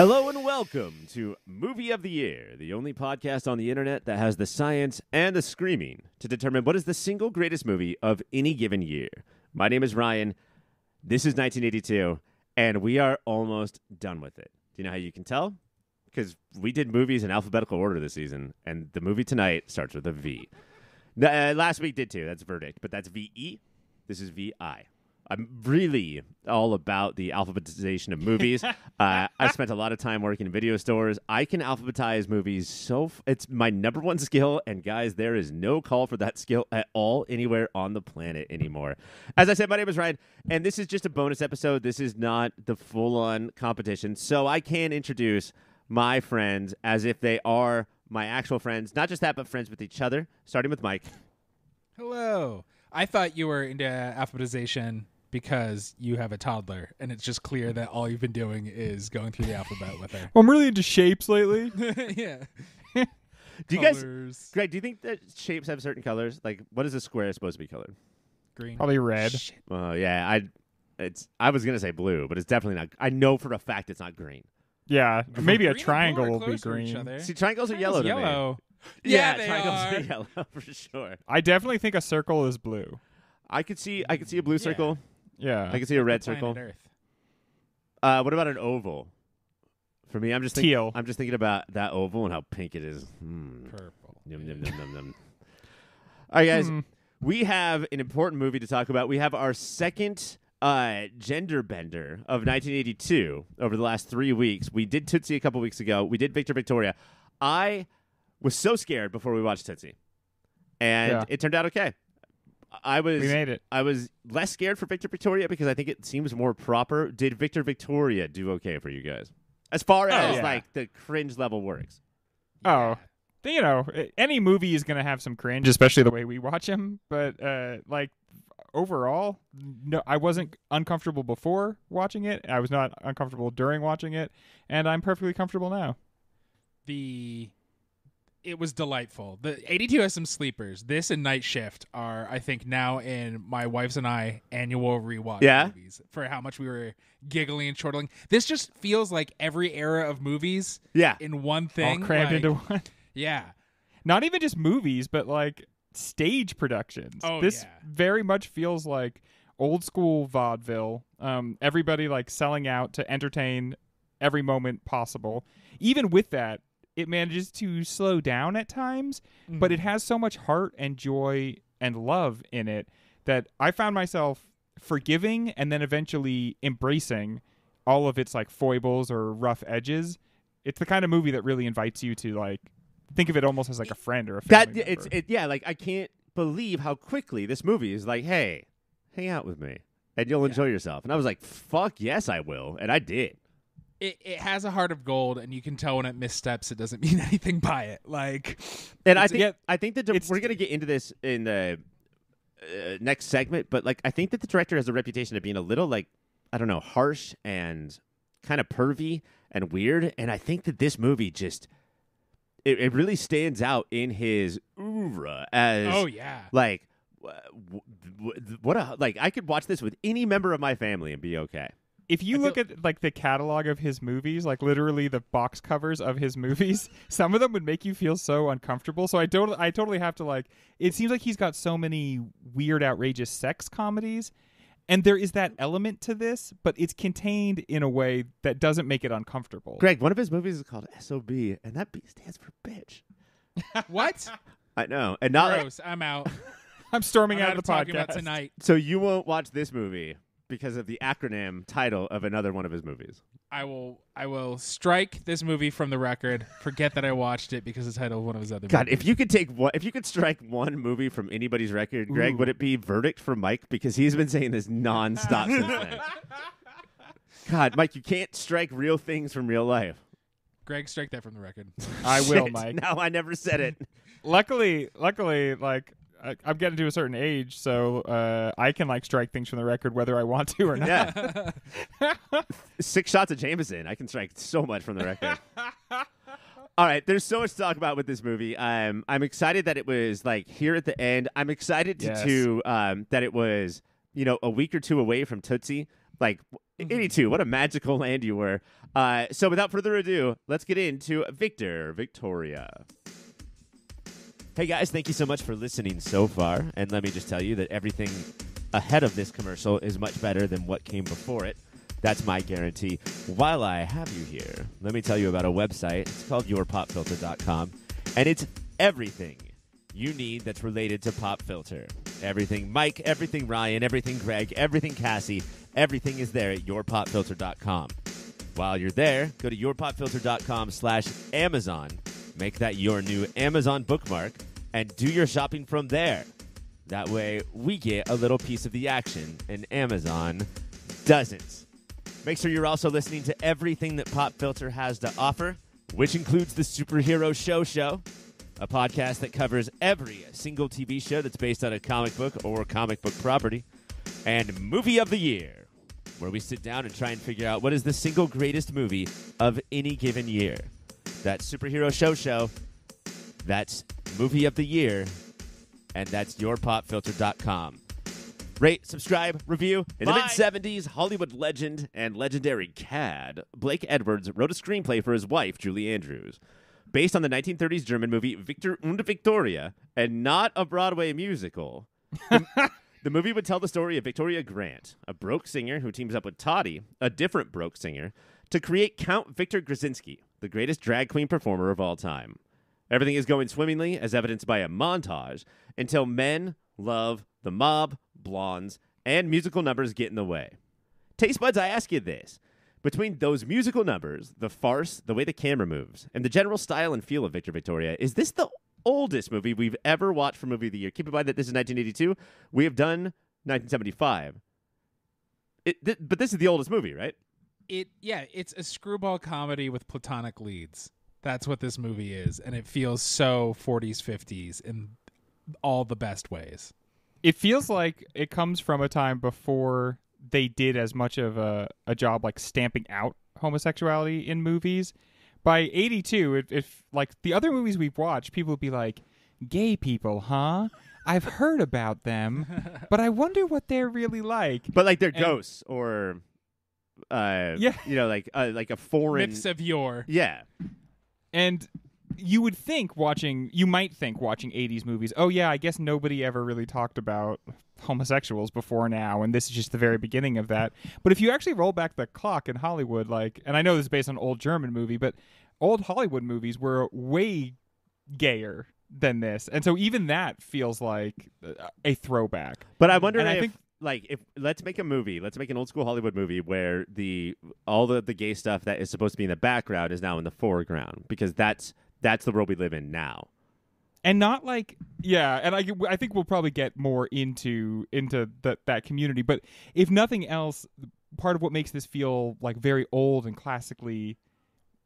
Hello and welcome to Movie of the Year, the only podcast on the internet that has the science and the screaming to determine what is the single greatest movie of any given year. My name is Ryan. This is 1982, and we are almost done with it. Do you know how you can tell? Because we did movies in alphabetical order this season, and the movie tonight starts with a V. Uh, last week did too. That's verdict, but that's V E. This is V I. I'm really all about the alphabetization of movies. uh, I spent a lot of time working in video stores. I can alphabetize movies so f- it's my number one skill. And guys, there is no call for that skill at all anywhere on the planet anymore. As I said, my name is Ryan, and this is just a bonus episode. This is not the full on competition, so I can introduce my friends as if they are my actual friends. Not just that, but friends with each other. Starting with Mike. Hello. I thought you were into alphabetization because you have a toddler, and it's just clear that all you've been doing is going through the alphabet with her. Well, I'm really into shapes lately. yeah. Do you guys, Colors. Greg? Do you think that shapes have certain colors? Like, what is a square supposed to be colored? green? Probably red. Shit. Well, yeah, I it's I was gonna say blue, but it's definitely not. I know for a fact it's not green. Yeah, maybe a Green and blue triangle are will be closer to each green. other. See, triangles are yellow. Triangle's To me. yellow. Yeah, Yeah, they triangles are. are yellow for sure. I definitely think a circle is blue. I could see I could see a blue Yeah. circle. Yeah. I can see a red Planet circle. Earth. Uh, what about an oval? For me, I'm just thinking, Teal. I'm just thinking about that oval and how pink it is. Hmm. Purple. Yum, yum, yum, yum, yum. All right, guys. Hmm. we have an important movie to talk about. We have our second uh, gender bender of 1982 over the last three weeks. We did Tootsie a couple weeks ago. We did Victor Victoria. I was so scared before we watched Tootsie, and Yeah. it turned out okay. I was We made it. I was less scared for Victor Victoria because I think it seems more proper. Did Victor Victoria do okay for you guys? As far as yeah. like the cringe level works. Oh, th- you know, any movie is gonna have some cringe, especially the way we watch them. But uh, like overall, no, I wasn't uncomfortable before watching it. I was not uncomfortable during watching it, and I'm perfectly comfortable now. The it was delightful. The 82 has some sleepers. This and Night Shift are, I think, now in my wife's and I annual rewatch Yeah? movies for how much we were giggling and chortling. This just feels like every era of movies Yeah. in one thing. All crammed like- into one. Yeah. not even just movies, but like stage productions. Oh, this yeah. very much feels like old school vaudeville. Um, everybody like selling out to entertain every moment possible. Even with that, it manages to slow down at times, but it mm-hmm. has so much heart and joy and love in it that I found myself forgiving and then eventually embracing all of its like foibles or rough edges. It's the kind of movie that really invites you to like think of it almost as like a friend or a That family it's it yeah, like I can't believe how quickly this movie is like, hey, hang out with me and you'll enjoy yourself. And I was like, fuck yes, I will, and I did. It, it has a heart of gold, and you can tell when it missteps, it doesn't mean anything by it. Like, And I think yeah, I think that the- we're gonna get into this in the uh, next segment, but like I think that the director has a reputation of being a little like I don't know, harsh and kind of pervy and weird. And I think that this movie just it, it really stands out in his oeuvre as oh yeah, like wh- wh- what a like I could watch this with any member of my family and be okay. If you I look at like the catalog of his movies, like literally the box covers of his movies, some of them would make you feel so uncomfortable. So I don't I totally have to like it seems like he's got so many weird outrageous sex comedies and there is that element to this, but it's contained in a way that doesn't make it uncomfortable. Greg, one of his movies is called SOB, and that B stands for bitch. what? I know, and not like, Gross. I'm out. I'm storming I'm out out of the podcast about tonight. so you won't watch this movie because of the acronym title of another one of his movies. I will. I will strike this movie from the record. Forget that I watched it because the title of one of his other. God, movies. if you could take one, if you could strike one movie from anybody's record, Greg, Ooh. would it be Verdict for Mike? Because he's been saying this nonstop since then. God, Mike, you can't strike real things from real life. Greg, strike that from the record. I will, Mike. No, I never said it. Luckily, luckily, like I, I'm getting to a certain age, so uh, I can like strike things from the record whether I want to or not. Yeah. Six shots of Jameson. I can strike so much from the record. All right, there's so much to talk about with this movie. Um, I'm excited that it was like here at the end. I'm excited to, Yes. to um, that it was you know a week or two away from Tootsie. Like Mm-hmm. 82, what a magical land you were. Uh, so without further ado, let's get into Victor Victoria. Hey guys, thank you so much for listening so far. And let me just tell you that everything ahead of this commercial is much better than what came before it. That's my guarantee. While I have you here, let me tell you about a website. It's called yourpopfilter.com, and it's everything you need that's related to Pop Filter. Everything Mike, everything Ryan, everything Greg, everything Cassie, everything is there at yourpopfilter.com. While you're there, go to yourpopfilter.com slash Amazon. Make that your new Amazon bookmark and do your shopping from there. That way, we get a little piece of the action, and Amazon doesn't. Make sure you're also listening to everything that Pop Filter has to offer, which includes the Superhero Show Show, a podcast that covers every single TV show that's based on a comic book or comic book property, and Movie of the Year, where we sit down and try and figure out what is the single greatest movie of any given year. That Superhero Show Show, that's Movie of the Year, and that's yourpopfilter.com. Rate, subscribe, review. In the mid 70s, Hollywood legend and legendary cad Blake Edwards wrote a screenplay for his wife, Julie Andrews, based on the 1930s German movie Victor und Victoria, and not a Broadway musical. The, the movie would tell the story of Victoria Grant, a broke singer who teams up with Toddy, a different broke singer, to create Count Victor Grzinski, the greatest drag queen performer of all time. Everything is going swimmingly, as evidenced by a montage, until men, love, the mob, blondes, and musical numbers get in the way. Taste buds, I ask you this. Between those musical numbers, the farce, the way the camera moves, and the general style and feel of Victor Victoria, is this the oldest movie we've ever watched for Movie of the Year? Keep in mind that this is 1982. We have done 1975. It, th- but this is the oldest movie, right? It yeah, it's a screwball comedy with platonic leads. That's what this movie is, and it feels so 40s, 50s in all the best ways. It feels like it comes from a time before they did as much of a, a job like stamping out homosexuality in movies. By 82, it, if like the other movies we've watched, people would be like, gay people, huh? I've heard about them, but I wonder what they're really like. But like they're And- ghosts or, uh, Yeah. you know, like uh, like a foreign. Myths of yore. yeah, And you would think watching, you might think watching 80s movies, oh, yeah, I guess nobody ever really talked about homosexuals before now, and this is just the very beginning of that. But if you actually roll back the clock in Hollywood, like, and I know this is based on an old German movie, but old Hollywood movies were way gayer than this. And so even that feels like a throwback. but I wonder And I think- like if let's make a movie, let's make an old school Hollywood movie where the all the, the gay stuff that is supposed to be in the background is now in the foreground because that's that's the world we live in now. and not like yeah and i i think we'll probably get more into into that that community but if nothing else part of what makes this feel like very old and classically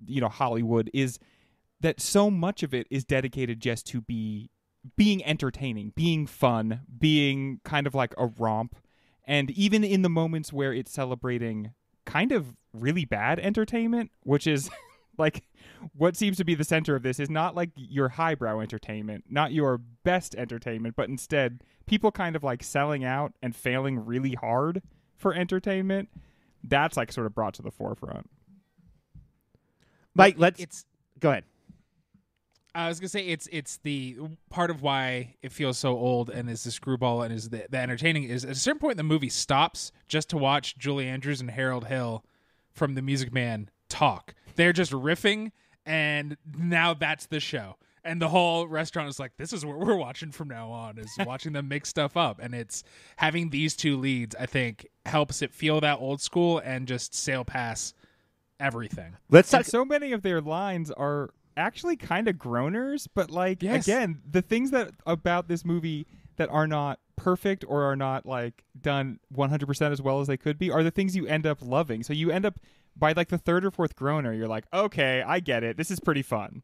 you know hollywood is that so much of it is dedicated just to be being entertaining being fun being kind of like a romp and even in the moments where it's celebrating kind of really bad entertainment which is like what seems to be the center of this is not like your highbrow entertainment, not your best entertainment, but instead people kind of like selling out and failing really hard for entertainment. That's like sort of brought to the forefront. Mike, let's It's go ahead. I was gonna say it's it's the part of why it feels so old and is the screwball and is the, the entertaining is at a certain point the movie stops just to watch Julie Andrews and Harold Hill from The Music Man talk. They're just riffing and now that's the show. And the whole restaurant is like, this is what we're watching from now on, is watching them make stuff up. And it's having these two leads, I think, helps it feel that old school and just sail past everything. Let's talk. And so many of their lines are actually kind of groaners, but like Yes. again, the things that about this movie that are not perfect or are not like done 100% as well as they could be are the things you end up loving. So you end up by like the third or fourth groaner, you're like, "Okay, I get it. This is pretty fun."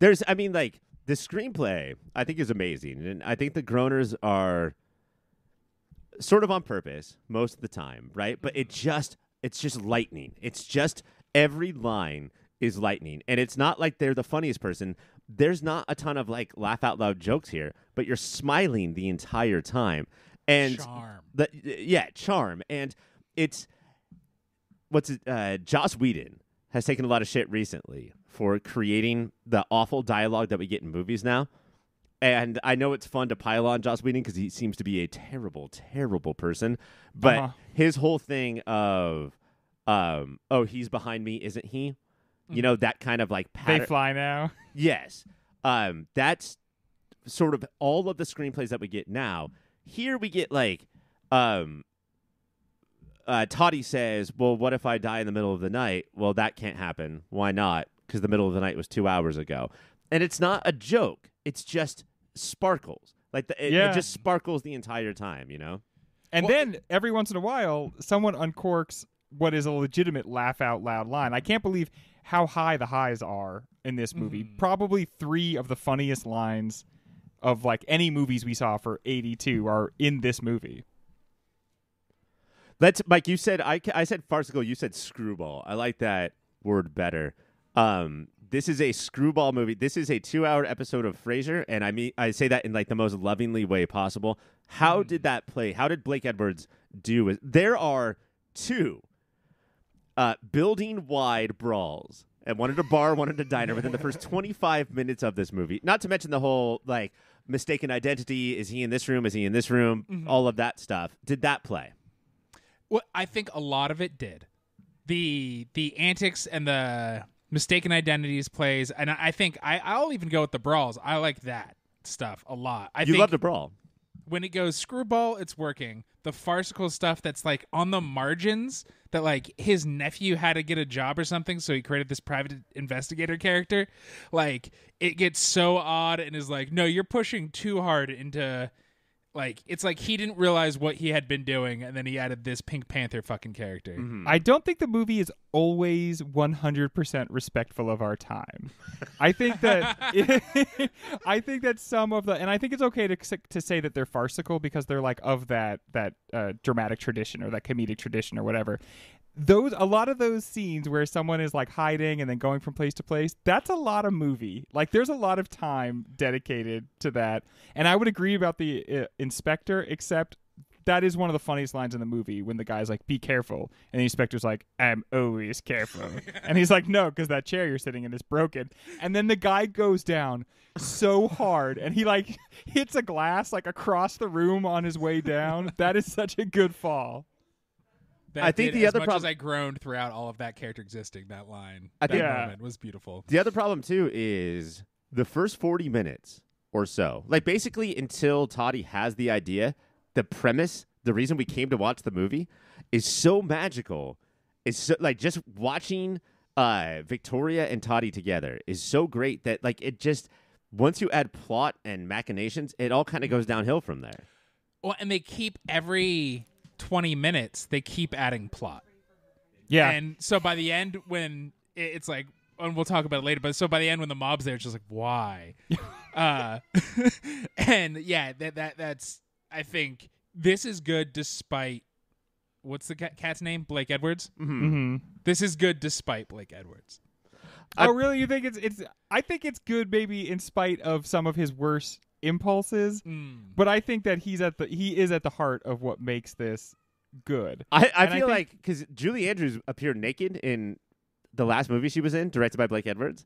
There's, I mean, like the screenplay, I think is amazing, and I think the groaners are sort of on purpose most of the time, right? But it just, it's just lightning. It's just every line is lightning, and it's not like they're the funniest person. There's not a ton of like laugh out loud jokes here, but you're smiling the entire time, and Charm. the yeah charm and it's what's it, uh, Joss Whedon has taken a lot of shit recently for creating the awful dialogue that we get in movies now. And I know it's fun to pile on Joss Whedon because he seems to be a terrible, terrible person. But Uh-huh. his whole thing of, um, oh, he's behind me, isn't he? You know that kind of like They fly now. Yes. Um, that's sort of all of the screenplays that we get now. Here we get like um uh Toddy says, Well, what if I die in the middle of the night? Well, that can't happen. Why not? Because the middle of the night was two hours ago. And it's not a joke. It's just sparkles. Like the, it, it just sparkles the entire time, you know? And Well- then every once in a while, someone uncorks what is a legitimate laugh out loud line. I can't believe how high the highs are in this movie. Mhm. Probably three of the funniest lines of like any movies we saw for 82 are in this movie. Let's Mike. You said I, I said farcical. You said screwball. I like that word better. Um, this is a screwball movie. This is a two-hour episode of Frasier, and I mean I say that in like the most lovingly way possible. How did that play? How did Blake Edwards do? it? There are two uh, building-wide brawls, and one at a bar, one at a diner within the first twenty-five minutes of this movie. Not to mention the whole like mistaken identity. Is he in this room? Is he in this room? All of that stuff. Did that play? Well, I think a lot of it did. The the antics and the mistaken identities plays, and I think I I'll even go with the brawls. I like that stuff a lot. I you love the brawl. when it goes screwball, it's working. The farcical stuff that's like on the margins that like his nephew had to get a job or something, so he created this private investigator character. Like it gets so odd and is like, no, you're pushing too hard into like it's like he didn't realize what he had been doing, and then he added this Pink Panther fucking character. I don't think the movie is always 100% respectful of our time. I think that I think that some of the and I think it's okay to to say that they're farcical because they're like of that that uh, dramatic tradition or that comedic tradition or whatever. Those a lot of those scenes where someone is like hiding and then going from place to place, that's a lot of movie. Like there's a lot of time dedicated to that. And I would agree about the uh, inspector except that is one of the funniest lines in the movie when the guy's like, "Be careful," and the inspector's like, "I'm always careful," and he's like, "No, because that chair you're sitting in is broken." And then the guy goes down so hard, and he like hits a glass like across the room on his way down. That is such a good fall. That I think the other much prob- as I groaned throughout all of that character existing, that line, I that think- Yeah. moment was beautiful. The other problem too is the first 40 minutes or so. Like basically until Toddy has the idea, the premise, the reason we came to watch the movie is so magical. It's so, like just watching uh Victoria and Toddy together is so great that like it just once you add plot and machinations, it all kind of goes downhill from there. Well, and they keep every twenty minutes they keep adding plot. Yeah, And so by the end, when it's like, and we'll talk about it later, but so by the end, when the mob's there, it's just like, why? uh, and yeah, that that that's. I think this is good despite what's the cat's name? Blake Edwards. hmm This is good despite Blake Edwards. I- oh, really? You think it's it's? I think it's good, maybe in spite of some of his worst impulses. Mm. But I think that he's at the he is at the heart of what makes this good. I, I And I feel think- like because Julie Andrews appeared naked in the last movie she was in, directed by Blake Edwards,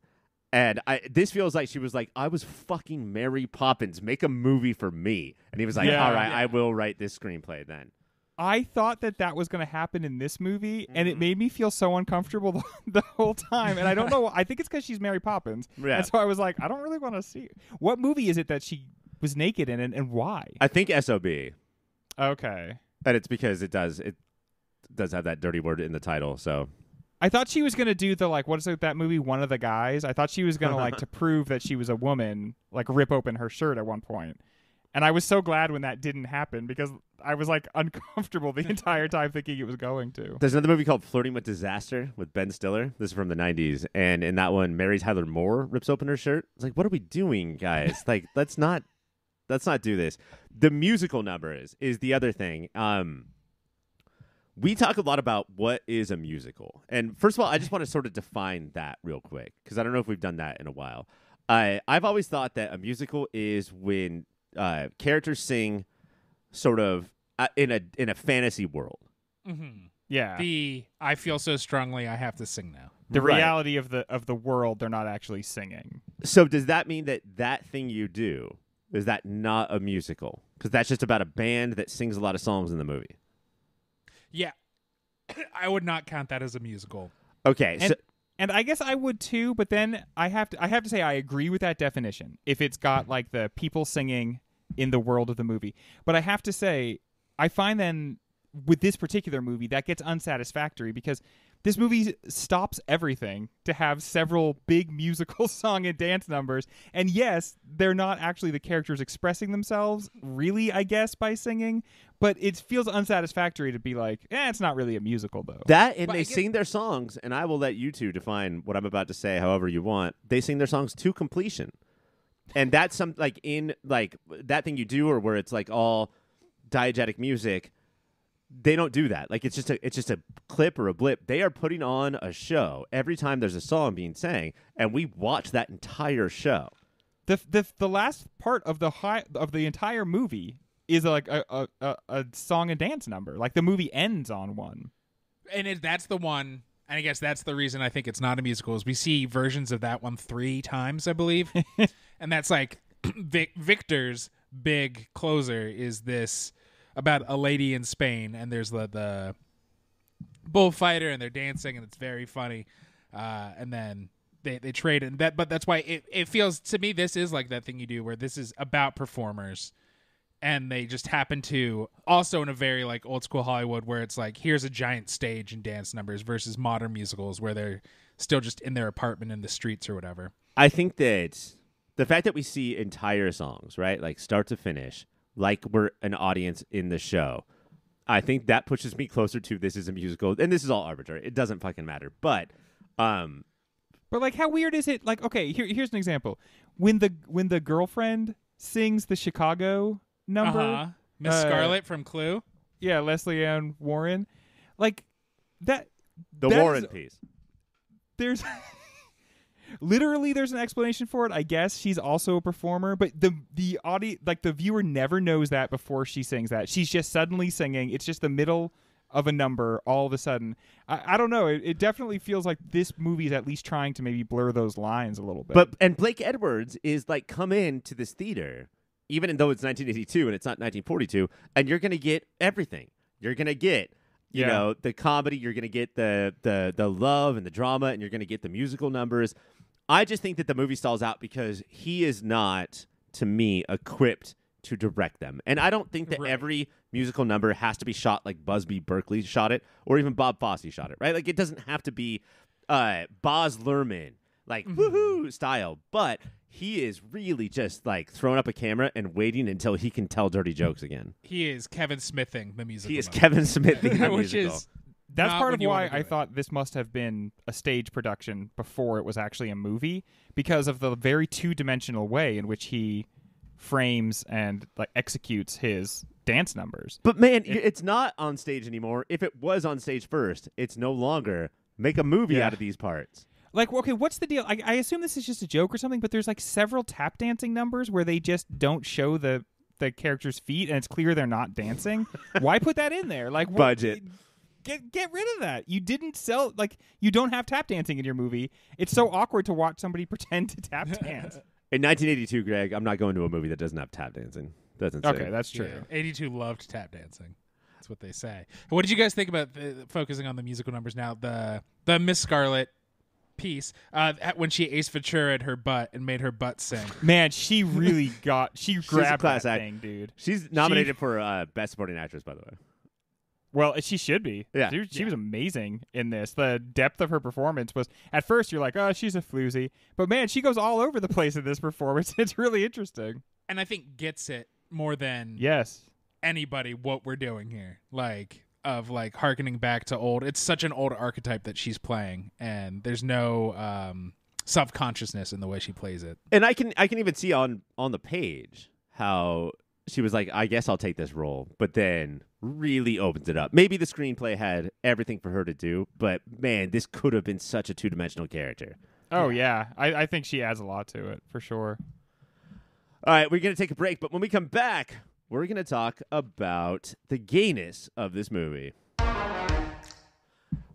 and I this feels like she was like, I was fucking Mary Poppins, make a movie for me, and he was like, Yeah. all right, Yeah. I will write this screenplay then. I thought that that was going to happen in this movie, and Mhm. it made me feel so uncomfortable the, the whole time. And I don't know. I think it's because she's Mary Poppins, Yeah. and so I was like, I don't really want to see. What movie is it that she was naked in, and, and why? I think sob, Okay, and it's because it does it does have that dirty word in the title. So I thought she was going to do the like what is it that movie? One of the guys. I thought she was going to like to prove that she was a woman, like rip open her shirt at one point. And I was so glad when that didn't happen because I was like uncomfortable the entire time thinking it was going to. there's another movie called Flirting with Disaster with Ben Stiller. This is from the '90s, and in that one, Mary Tyler Moore rips open her shirt. It's like, what are we doing, guys? like, let's not let's not do this. The musical numbers is the other thing. Um, we talk a lot about what is a musical, and first of all, I just want to sort of define that real quick because I don't know if we've done that in a while. I I've always thought that a musical is when uh, characters sing sort of uh, in a in a fantasy world hmm Yeah. The I feel so strongly I have to sing now. the Right. reality of the of the world they're not actually singing. So does that mean that that thing you do is that not a musical? Because that's just about a band that sings a lot of songs in the movie. Yeah. I would not count that as a musical. Okay, so And and I guess I would too, but then I have to I have to say I agree with that definition. If it's got like the people singing in the world of the movie. But I have to say I find then with this particular movie that gets unsatisfactory because this movie stops everything to have several big musical song and dance numbers. And yes, they're not actually the characters expressing themselves, really, I guess, by singing. But it feels unsatisfactory to be like, eh, it's not really a musical, though. that and But they I get- sing their songs, and I will let you two define what I'm about to say however you want. They sing their songs to completion. And that's some like in like that thing you do or where it's like all diegetic music they don't do that like it's just a it's just a clip or a blip they are putting on a show every time there's a song being sang and we watch that entire show the the the last part of the high of the entire movie is like a a, a, a song and dance number. Like the movie ends on one. And it, that's the one and I guess that's the reason I think it's not a musical is we see versions of that one 3 times, I believe. and that's like Vic, Victor's big closer is this about a lady in Spain and there's the the bullfighter and they're dancing and it's very funny. Uh, and then they, they trade and that but that's why it, it feels to me this is like that thing you do where this is about performers and they just happen to also in a very like old school Hollywood where it's like here's a giant stage and dance numbers versus modern musicals where they're still just in their apartment in the streets or whatever. I think that the fact that we see entire songs, right, like start to finish, like we're an audience in the show, I think that pushes me closer to this is a musical, and this is all arbitrary. It doesn't fucking matter. But, um, But like, how weird is it? Like, okay, here, here's an example. When the when the girlfriend sings the Chicago number, Uh-huh. Miss Uh, Scarlet from Clue. yeah, Lesley Ann Warren, like that. the That Warren is- piece. There's literally there's an explanation for it. I guess she's also a performer, but the the audio, like the viewer, never knows that before she sings that. She's just suddenly singing. It's just the middle of a number all of a sudden. I, I don't know. It, it definitely feels like this movie is at least trying to maybe blur those lines a little bit. But and Blake Edwards is like come in to this theater, even though it's 1982 and it's not 1942, and you're gonna get everything. You're gonna get you Yeah. know the comedy. You're gonna get the the the love and the drama, and you're gonna get the musical numbers. I just think that the movie stalls out because he is not, to me, equipped to direct them. And I don't think that Right. every musical number has to be shot like Busby Berkeley shot it, or even Bob Fosse shot it, right? Like it doesn't have to be uh Baz Luhrmann, like woohoo style. But he is really just like throwing up a camera and waiting until he can tell dirty jokes again. He is Kevin Smithing the musical. He is number. Kevin Smith, the which musical. is That's not part of why I it. thought this must have been a stage production before it was actually a movie because of the very two-dimensional way in which he frames and like executes his dance numbers. But man, y it's not on stage anymore. If it was on stage first, it's no longer. Make a movie Yeah. out of these parts. Like, okay, what's the deal? I, I assume this is just a joke or something, but there's like several tap dancing numbers where they just don't show the the character's feet, and it's clear they're not dancing. Why put that in there? Like, what- Budget. Get get rid of that. You didn't sell like you don't have tap dancing in your movie. It's so awkward to watch somebody pretend to tap dance. In 1982, Greg, I'm not going to a movie that doesn't have tap dancing. That's insane. okay, that's true. Yeah, 82 loved tap dancing. That's what they say. What did you guys think about the, focusing on the musical numbers now? The the Miss Scarlet piece uh, at- when she Ace Ventura at her butt and made her butt sing. Man, she really got she grabbed class that act. thing, dude. She's nominated for uh, Best Supporting Actress, by the way. Well, she should be. Yeah. she, she Yeah. was amazing in this. The depth of her performance was at first you're like, oh, she's a floozy, but man, she goes all over the place in this performance. It's really interesting. And I think gets it more than Yes. anybody what we're doing here. Like of like harkening back to old. It's such an old archetype that she's playing, and there's no um, self consciousness in the way she plays it. And I can I can even see on on the page how she was like, I guess I'll take this role, but then really opens it up. Maybe the screenplay had everything for her to do, but man, this could have been such a two dimensional character. Oh yeah, I, I think she adds a lot to it for sure. All right, we're gonna take a break, but when we come back, we're gonna talk about the gayness of this movie.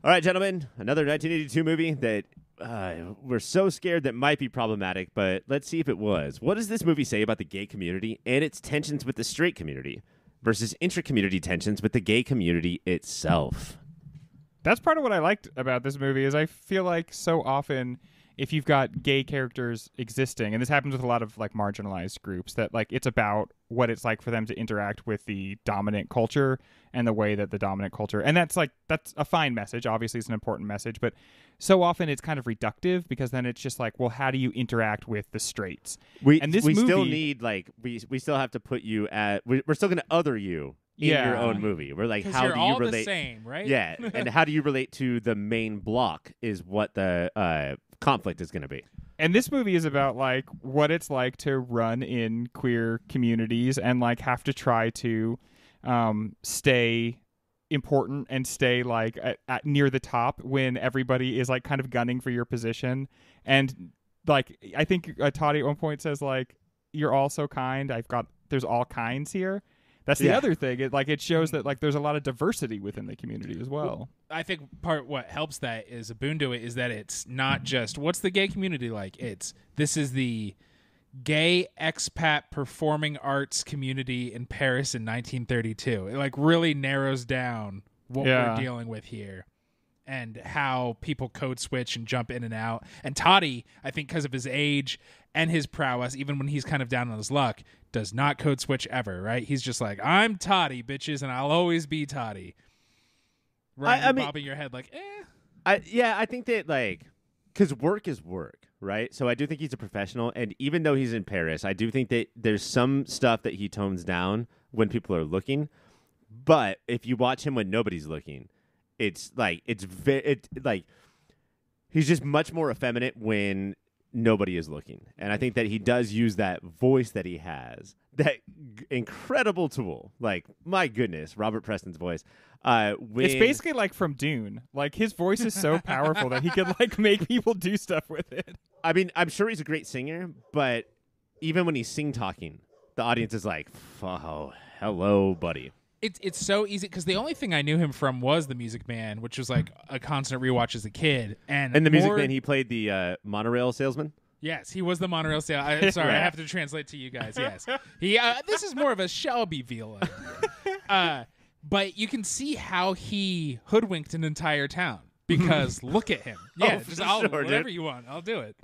All right, gentlemen, another 1982 movie that uh, we're so scared that might be problematic, but let's see if it was. What does this movie say about the gay community and its tensions with the straight community versus intra-community tensions with the gay community itself? That's part of what I liked about this movie is I feel like so often if you've got gay characters existing, and this happens with a lot of like marginalized groups, that like it's about what it's like for them to interact with the dominant culture and the way that the dominant culture, and that's like that's a fine message. Obviously, it's an important message, but so often it's kind of reductive because then it's just like, well, how do you interact with the straights? We And this we still need like we we still have to put you at we- we're still going to other you in Yeah. your own movie. We're like, how you're do all you relate? the same, right? Yeah, and how do you relate to the main block is what the uh, conflict is going to be. And this movie is about like what it's like to run in queer communities and like have to try to um, stay important and stay like at, at near the top when everybody is like kind of gunning for your position. And like I think uh, Toddy at one point says like you're all so kind. I've got there's all kinds here. That's the Yeah. other thing. It like it shows that like there's a lot of diversity within the community as well. I think part what helps that is a boon to it is that it's not just what's the gay community like. It's this is the gay expat performing arts community in Paris in 1932. It like really narrows down what Yeah. we're dealing with here and how people code switch and jump in and out. And Toddy, I think because of his age and his prowess, even when he's kind of down on his luck, does not code switch ever, right? He's just like, I'm Toddy, bitches, and I'll always be Toddy. Right? I mean- bobbing your head like, eh. I yeah, I think that like because work is work, right? So I do think he's a professional, and even though he's in Paris, I do think that there's some stuff that he tones down when people are looking. But if you watch him when nobody's looking, it's like it's very it like he's just much more effeminate when nobody is looking, and I think that he does use that voice that he has, that g- incredible tool. Like my goodness, Robert Preston's voice. Uh, when, It's basically like from Dune. Like his voice is so powerful that he could like make people do stuff with it. I mean, I'm sure he's a great singer, but even when he's sing talking, the audience is like, "Oh, hello, buddy." It's it's so easy because the only thing I knew him from was the Music Man, which was like a constant rewatch as a kid. And And the Music more- Man, he played the uh, monorail salesman. yes, he was the monorail sale. I, sorry, I have to translate to you guys. Yes, he. Uh, this is more of a Shelbyville. uh, but you can see how he hoodwinked an entire town because look at him. Yeah, Oh, just I'll, sure, whatever dude. you want, I'll do it.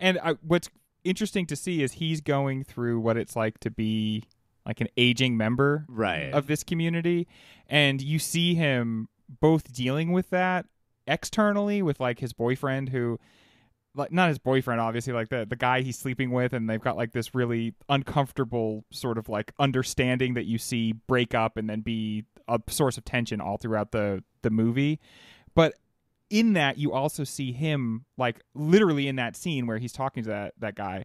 And I, what's interesting to see is he's going through what it's like to be like an aging member Right. of this community, and you see him both dealing with that externally with like his boyfriend who like not his boyfriend obviously like the the guy he's sleeping with and they've got like this really uncomfortable sort of like understanding that you see break up and then be a source of tension all throughout the the movie but in that you also see him like literally in that scene where he's talking to that that guy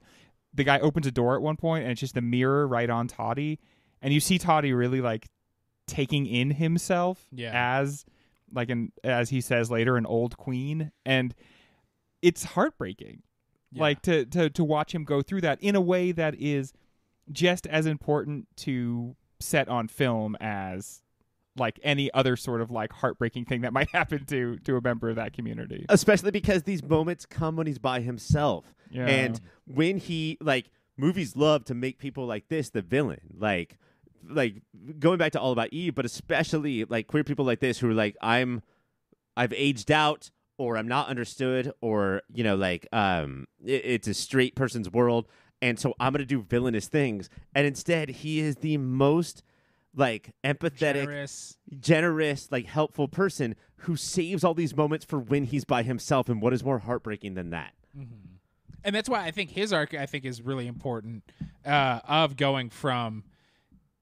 the guy opens a door at one point and it's just a mirror right on Toddy and you see Toddy really like taking in himself Yeah. as like an as he says later an old queen and it's heartbreaking Yeah. like to, to to watch him go through that in a way that is just as important to set on film as like any other sort of like heartbreaking thing that might happen to to a member of that community Especially because these moments come when he's by himself. Yeah. And when he like movies love to make people like this the villain. Like like going back to All About Eve, but especially like queer people like this who are like, I'm I've aged out or I'm not understood or, you know, like um it, it's a straight person's world and so I'm gonna do villainous things. And instead he is the most like empathetic Generous. generous, like helpful person who saves all these moments for when he's by himself. And what is more heartbreaking than that? And that's why I think his arc I think is really important uh, of going from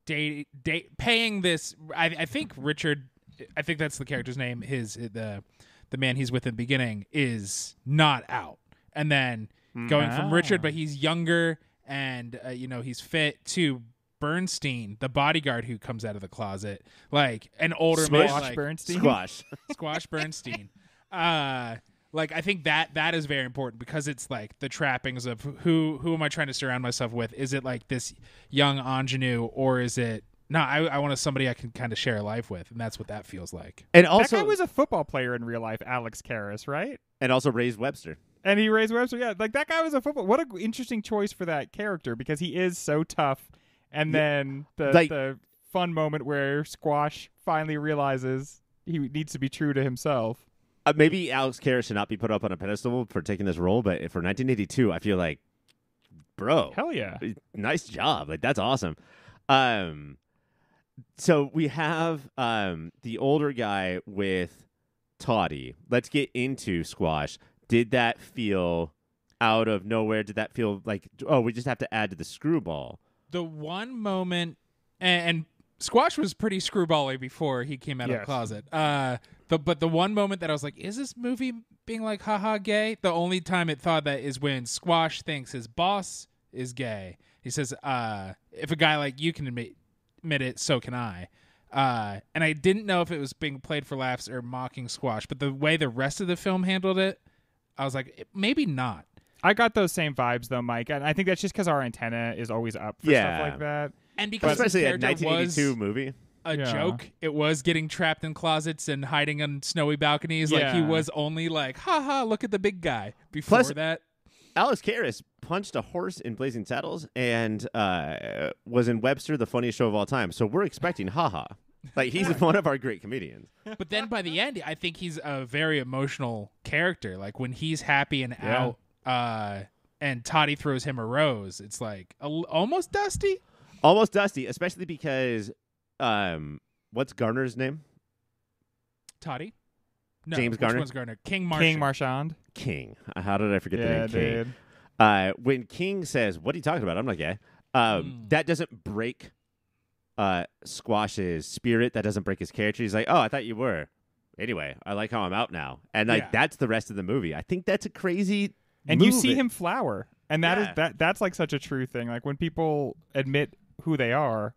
date date paying this. I, I think Richard, I think that's the character's name. His the the man he's with in the beginning is not out, and then going from Ah. Richard, but he's younger and uh, you know he's fit to. Bernstein, the bodyguard who comes out of the closet, like an older man, Squash like, Bernstein Squash. Squash Bernstein. uh like I think that that is very important because it's like the trappings of who who am I trying to surround myself with? Is it like this young ingenue or is it no, I, I want somebody I can kind of share a life with, and that's what that feels like. And that also, guy was a football player in real life, Alex Karras, right? and also raised Webster. And he raised Webster. Yeah, like that guy was a football. What an interesting choice for that character because he is so tough. And Yeah. then the Like- the fun moment where Squash finally realizes he needs to be true to himself. Uh, maybe Alex Karras should not be put up on a pedestal for taking this role, but for 1982, I feel like, bro, Hell yeah. nice job. Like that's awesome. Um, so we have um the older guy with Toddy. Let's get into squash. Did that feel out of nowhere? Did that feel like oh we just have to add to the screwball? The one moment, and, and Squash was pretty screwbally before he came out of the closet. Uh, the but the one moment that I was like, is this movie being like haha gay? The only time it thought that is when Squash thinks his boss is gay. He says, uh, if a guy like you can admit admit it, so can I. Uh, and I didn't know if it was being played for laughs or mocking Squash, but the way the rest of the film handled it, I was like, maybe not. I got those same vibes though, Mike, and I think that's just because our antenna is always up for Yeah. stuff like that. And because his Especially a character 1982 was movie. a Yeah. joke. It was getting trapped in closets and hiding on snowy balconies. Like he was only like, ha ha, look at the big guy. Before Plus- that, Alex Karras punched a horse in Blazing Saddles and uh, was in Webster, the funniest show of all time. So we're expecting haha. Like he's one of our great comedians. but then by the end, I think he's a very emotional character. Like when he's happy and Yeah. out, uh, and Toddy throws him a rose, it's like a, almost dusty. Almost dusty, especially because um, what's Garner's name? Toddy, no, James which Garner? one's Garner? King Marshall. King Marchand. King. How did I forget the Yeah, name King? Uh, when King says, "What are you talking about?" I'm like, "Yeah." Um, Mm. That doesn't break uh, Squash's spirit. That doesn't break his character. He's like, "Oh, I thought you were." Anyway, I like how I'm out now, and like Yeah. that's the rest of the movie. I think that's a crazy. and you move. see him flower and that is Yeah. that that's like such a true thing like when people admit who they are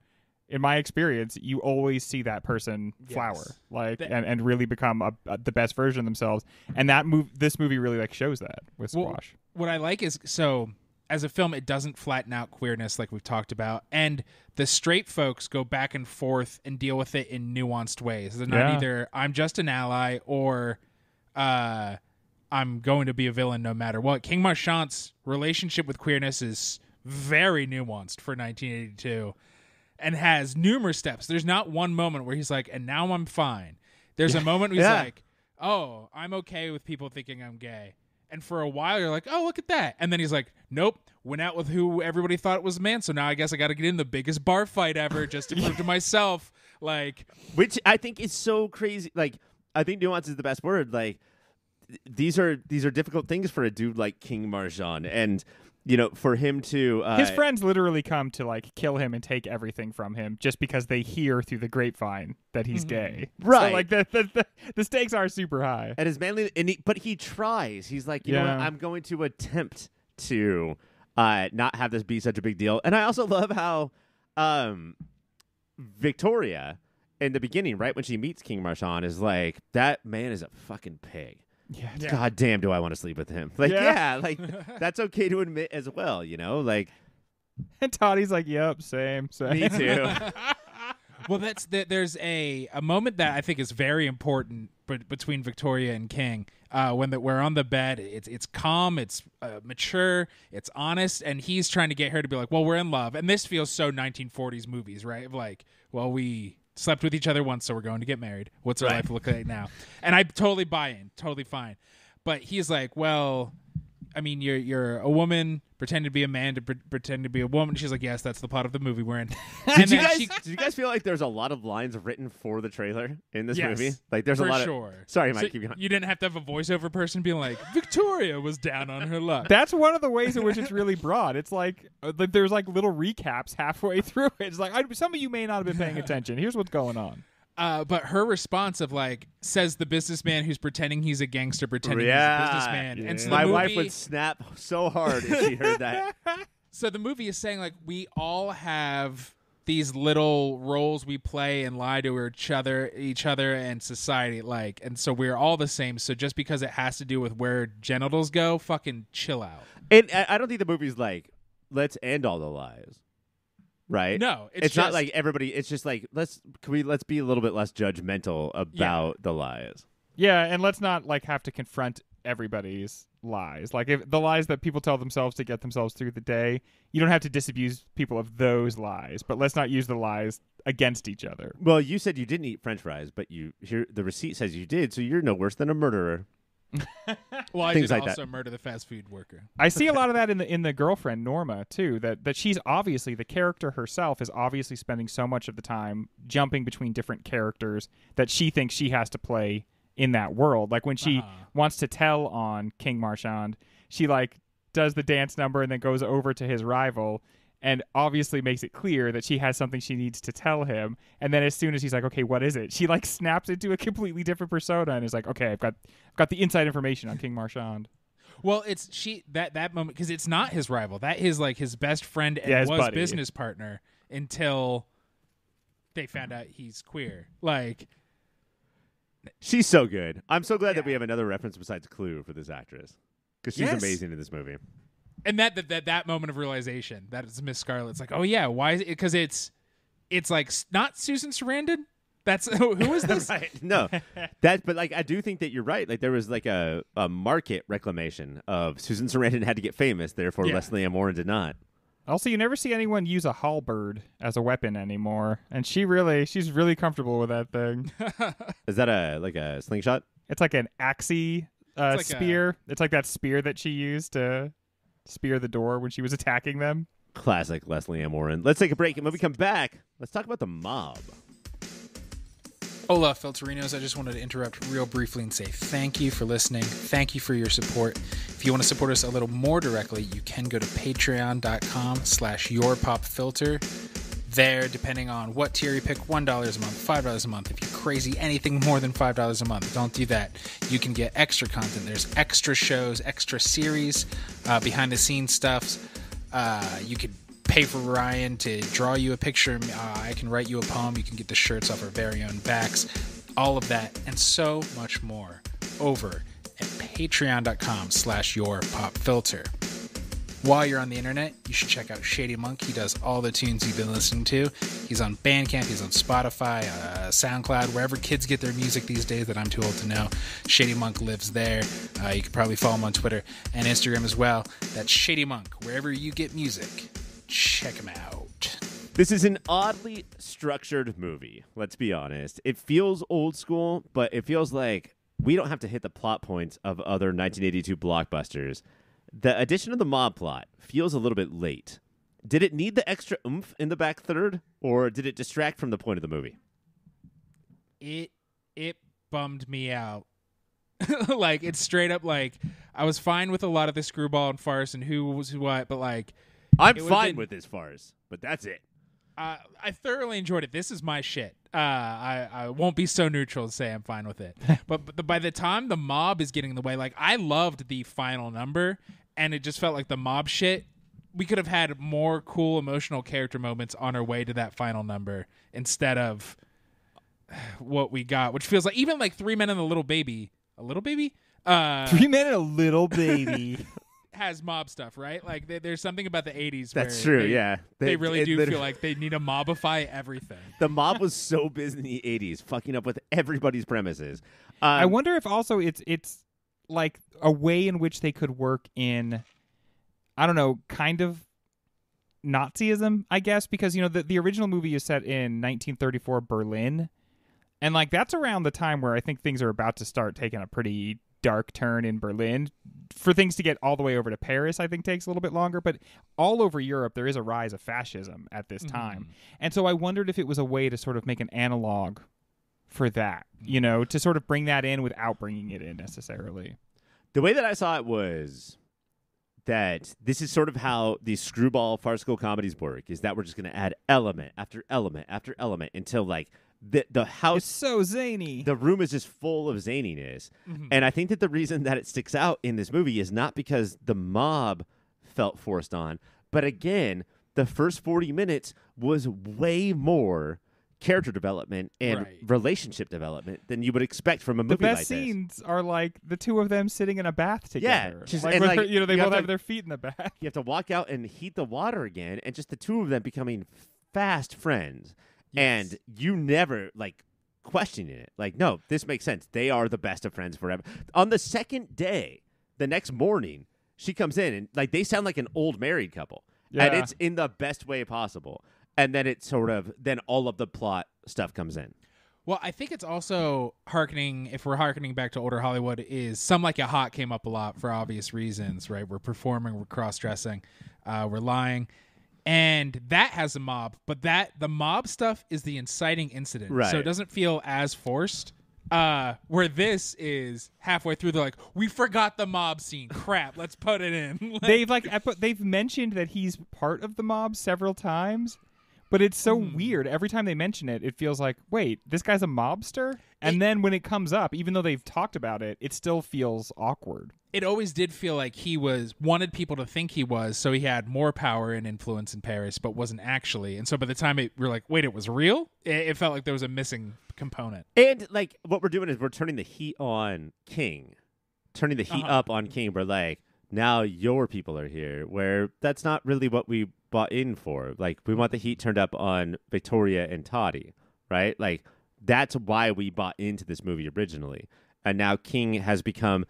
in my experience you always see that person Yes. flower like The- and, and really become a, a- the best version of themselves and that move this movie really like shows that with Well, squash what I like is so as a film, it doesn't flatten out queerness like we've talked about, and the straight folks go back and forth and deal with it in nuanced ways. They're not Yeah. either I'm just an ally or uh, I'm going to be a villain no matter what. King Marchand's relationship with queerness is very nuanced for 1982 and has numerous steps. There's not one moment where he's like, and now I'm fine. There's a moment where he's Yeah. like, oh, I'm okay with people thinking I'm gay. And for a while, you're like, oh, look at that. And then he's like, nope, went out with who everybody thought was a man. So now I guess I got to get in the biggest bar fight ever just to prove to myself. Like, which I think is so crazy. Like, I think nuance is the best word. Like, th- these are these are difficult things for a dude like King Marchand, and you know, for him to uh, his friends literally come to like kill him and take everything from him just because they hear through the grapevine that he's gay Right. so like the, the, the, the stakes are super high and his manly, and he, but he tries. He's like, you know, what? I'm going to attempt to uh, not have this be such a big deal. And I also love how um, Victoria in the beginning, right when she meets King Marchand, is like, that man is a fucking pig. Yeah, God damn, do I want to sleep with him? Like, Yeah. yeah, like that's okay to admit as well. You know, like and Toddy's like yep same same me too. well, that's the, there's a a moment that I think is very important but between Victoria and King. Uh, when the, we're on the bed, it's it's calm, it's uh, mature, it's honest, and he's trying to get her to be like, "Well, we're in love," and this feels so 1940s movies, right? Like, well, we slept with each other once, so we're going to get married. What's our Right. life look like now? And I totally buy in, totally fine. But he's like, well, I mean, you're you're a woman pretending to be a man to pre- pretend to be a woman. She's like, yes, that's the plot of the movie we're in. and Did you guys? she- did you guys feel like there's a lot of lines written for the trailer in this Yes, movie? Like, there's a lot sure. of. Sorry, Mike. So keep going. you didn't have to have a voiceover person being like, Victoria was down on her luck. That's one of the ways in which it's really broad. It's like, uh, like there's like little recaps halfway through it. It's like I, some of you may not have been paying attention. Here's what's going on. Uh, but her response of like says the businessman who's pretending he's a gangster, pretending yeah, he's a businessman, and so my movie, wife would snap so hard if she heard that. so the movie is saying like we all have these little roles we play and lie to each other each other and society like and so we're all the same so just because it has to do with where genitals go fucking chill out And I I don't think the movie's like, let's end all the lies. Right? No, it's, it's, not like everybody. It's just like let's can we let's be a little bit less judgmental about the lies. Yeah, and let's not like have to confront everybody's lies. Like if the lies that people tell themselves to get themselves through the day, you don't have to disabuse people of those lies, but let's not use the lies against each other. Well, you said you didn't eat French fries, but you here the receipt says you did, so you're no worse than a murderer. well, I things did like that. also murder the fast food worker. I see a lot of that in the in the girlfriend Norma too. That that she's obviously the character herself is obviously spending so much of the time jumping between different characters that she thinks she has to play in that world. Like when she Uh-huh. wants to tell on King Marchand, she like does the dance number and then goes over to his rival and obviously makes it clear that she has something she needs to tell him. And then as soon as he's like, "Okay, what is it?" She like snaps into a completely different persona and is like, "Okay, I've got I've got the inside information on King Marchand." Well, it's she that that moment because it's not his rival. That is like his best friend and Yeah, his was buddy. business partner until they found out he's queer. Like, She's so good. I'm so glad that we have another reference besides Clue for this actress because she's Yes. amazing in this movie. And that that that, that moment of realization that it's Miss Scarlet's like, oh yeah, why is it? Because it's it's like not Susan Sarandon. That's who is this? right? No, that. But like, I do think that you're right. Like, there was like a, a market reclamation of Susan Sarandon had to get famous, therefore Yeah. Lesley Ann Warren did not. Also, you never see anyone use a halberd as a weapon anymore, and she really, she's really comfortable with that thing. Is that a like a slingshot? It's like an axie uh, It's like a- spear. It's like that spear that she used to spear the door when she was attacking them. Classic Lesley Ann Warren. Let's take a break, and when we come back, let's talk about the mob. Hola, Filterinos. I just wanted to interrupt real briefly and say thank you for listening. Thank you for your support. If you want to support us a little more directly, you can go to patreon.com slash yourpopfilter. There, depending on what tier you pick, $1 a month, $5 a month. If you're crazy, anything more than $5 a month, don't do that. You can get extra content. There's extra shows, extra series, uh, behind the scenes stuffs. Uh, you could pay for Ryan to draw you a picture. Uh, I can write you a poem. You can get the shirts off our very own backs. All of that and so much more over at patreon.com slash your pop filter. While you're on the internet, you should check out Shady Monk. He does all the tunes you've been listening to. He's on Bandcamp, he's on Spotify, uh, SoundCloud, wherever kids get their music these days that I'm too old to know. Shady Monk lives there. Uh, you can probably follow him on Twitter and Instagram as well. That's Shady Monk. Wherever you get music, check him out. This is an oddly structured movie. Let's be honest. It feels old school, but it feels like we don't have to hit the plot points of other 1982 blockbusters. The addition of the mob plot feels a little bit late. Did it need the extra oomph in the back third, or did it distract from the point of the movie? it it bummed me out. like it's straight up like I was fine with a lot of the screwball and farce and who was what, but like I'm fine been- with this farce, but that's it. uh, I thoroughly enjoyed it. This is my shit. Uh, I I won't be so neutral to say I'm fine with it. but, but the, by the time the mob is getting in the way, like I loved the final number, and it just felt like the mob shit. We could have had more cool emotional character moments on our way to that final number instead of what we got, which feels like even like Three Men and a Little Baby, a little baby, uh, Three men and a little baby. has mob stuff, right? Like there- there's something about the '80s. That's where true. they- yeah, They, really it do feel like they need to mobify everything. the mob was so busy in the 80s, fucking up with everybody's premises. Um, I wonder if also it's it's like a way in which they could work in I don't know, kind of Nazism, I guess, because you know the the original movie is set in 1934 Berlin, and like that's around the time where I think things are about to start taking a pretty dark turn in Berlin. For things to get all the way over to Paris, I think takes a little bit longer, but all over Europe there is a rise of fascism at this mm-hmm. time. And so I wondered if it was a way to sort of make an analog for that, you know, to sort of bring that in without bringing it in necessarily. The way that I saw it was that this is sort of how these screwball farcical comedies work is that we're just going to add element after element after element until like the the It's house so zany. the room is just full of zaniness. Mm-hmm. And I think that the reason that it sticks out in this movie is not because the mob felt forced on, but again, the first 40 minutes was way more character development and Right. relationship development than you would expect from a movie. the best like this. scenes are like the two of them sitting in a bath Yeah, together. just- like, and, like, her- you know, they you have both to- have their feet in the bath. You have to walk out and heat the water again, and just the two of them becoming fast friends, and you never like questioning it. Like, no, this makes sense. They are the best of friends forever. On the second day, the next morning, she comes in and like they sound like an old married couple, and it's in the best way possible. And then it sort of then all of the plot stuff comes in. Well, I think it's also harkening. If we're harkening back to older Hollywood, is Some Like It Hot came up a lot for obvious reasons, right? We're performing, we're cross dressing, uh, we're lying, and that has a mob. But that the mob stuff is the inciting incident, so it doesn't feel as forced. Uh, where this is halfway through, they're like, "We forgot the mob scene. Crap, let's put it in." Like, they've like they've mentioned that he's part of the mob several times, but it's so Hmm. weird. Every time they mention it, it feels like, wait, this guy's a mobster. And then when it comes up, even though they've talked about it, it still feels awkward. it always did feel like he was wanted people to think he was, so he had more power and influence in Paris, but wasn't actually. And so by the time it, we're like, wait, it was real. It, it felt like there was a missing component. And like what we're doing is we're turning the heat on King, turning the heat Uh-huh. up on King. We're like, now your people are here, where that's not really what we bought in for. Like we want the heat turned up on Victoria and Toddy, right? Like that's why we bought into this movie originally. And now King has become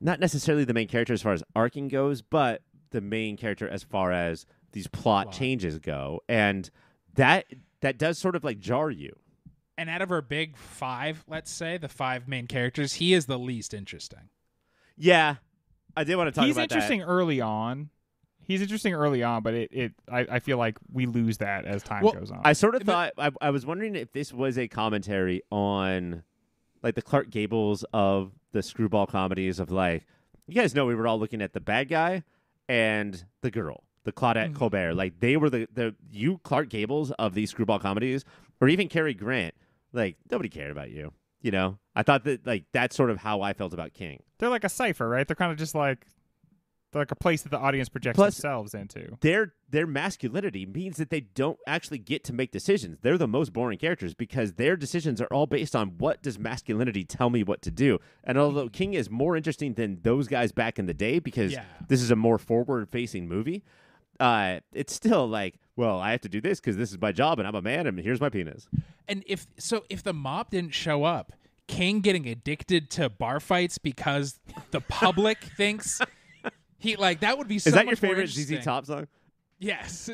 not necessarily the main character as far as arcing goes, but the main character as far as these plot Plot. changes go. And that that does sort of like jar you. And out of our big five, let's say the five main characters, he is the least interesting. Yeah. I did want to talk he's about that. He's interesting early on. He's interesting early on, but it, it I, I feel like we lose that as time Well, goes on. I sort of thought I, I was wondering if this was a commentary on like the Clark Gables of the screwball comedies of like you guys know we were all looking at the bad guy and the girl, the Claudette Mhm. Colbert. Like they were the the you Clark Gables of these screwball comedies, or even Cary Grant. Like nobody cared about you. You know, I thought that like that's sort of how I felt about King. They're like a cipher, right? They're kind of just like they're like a place that the audience projects Plus- themselves into. their their masculinity means that they don't actually get to make decisions. They're the most boring characters because their decisions are all based on what does masculinity tell me what to do. And although King is more interesting than those guys back in the day because Yeah. this is a more forward facing movie, uh, it's still like, well, I have to do this because this is my job and I'm a man and here's my penis. And if so, if the mob didn't show up, King getting addicted to bar fights because the public thinks he like that would be so is that your much more favorite ZZ interesting. Top song? Yes.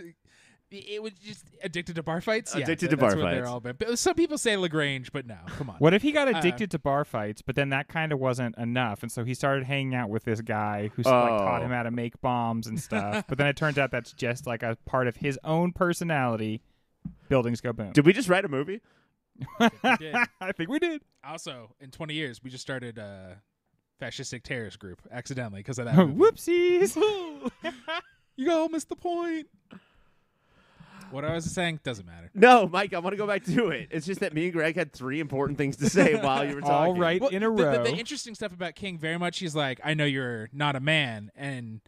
It was just addicted to bar fights. Yeah, Addicted that- to bar that's what they're fights. all about. But some people say La Grange, but no, come on. What if he got Uh, addicted to bar fights, but then that kind of wasn't enough, and so he started hanging out with this guy who like taught Oh. him how to make bombs and stuff. but then it turns out that's just like a part of his own personality. Buildings go boom. Did we just write a movie? did. I think we did. Also, in 20 years, we just started a fascistic terrorist group accidentally because of that. Whoopsies. You all missed the point. What I was saying doesn't matter. No, Mike, I want to go back to it. It's just that me and Greg had three important things to say while you were talking. All right, Well, in a the, row. The, the interesting stuff about King, very much, he's like, I know you're not a man, and